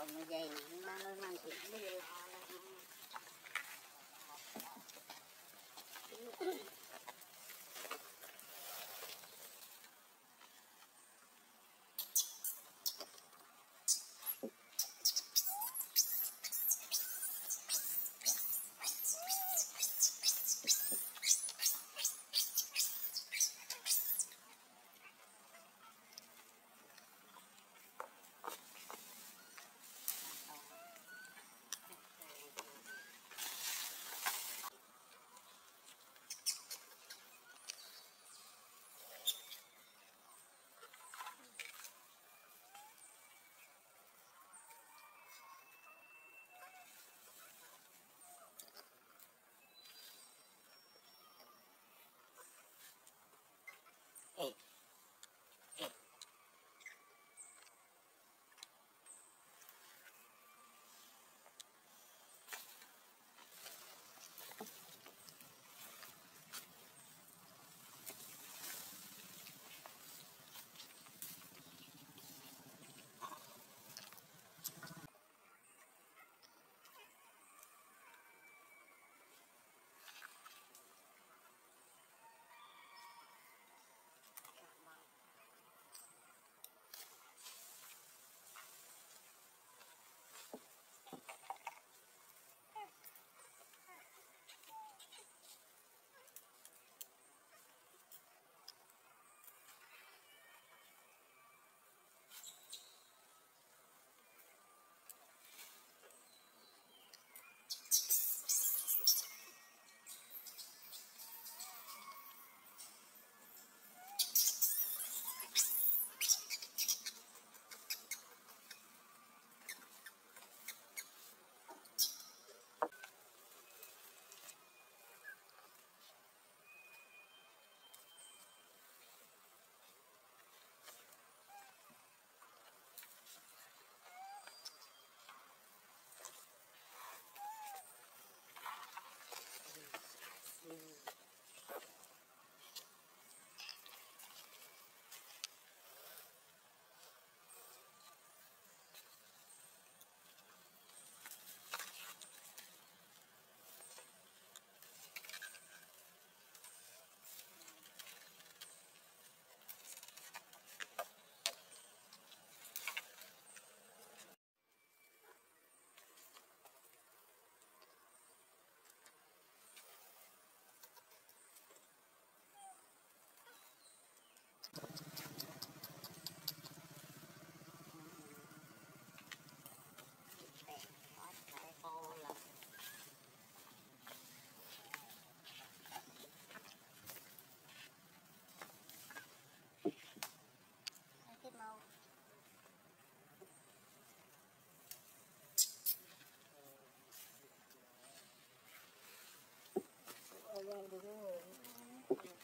bò mà dày mang lên mang thịt đi. được Obrigado.